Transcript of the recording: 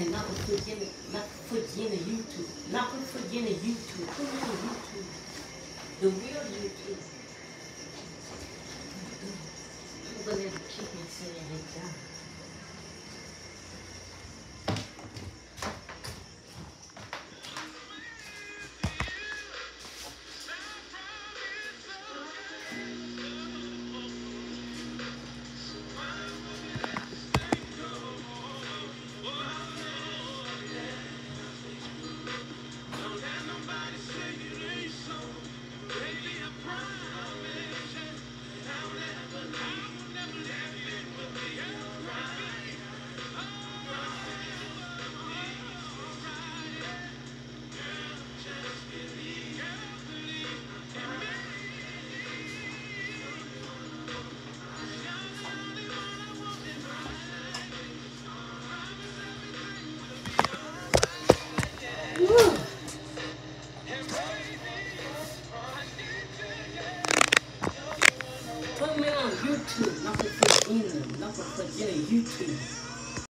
And not for Jenna, not for Jenna YouTube. Not for Jenna YouTube. Put me on YouTube. The real YouTube. Put me on YouTube, not for Jenna, not for Jenna YouTube.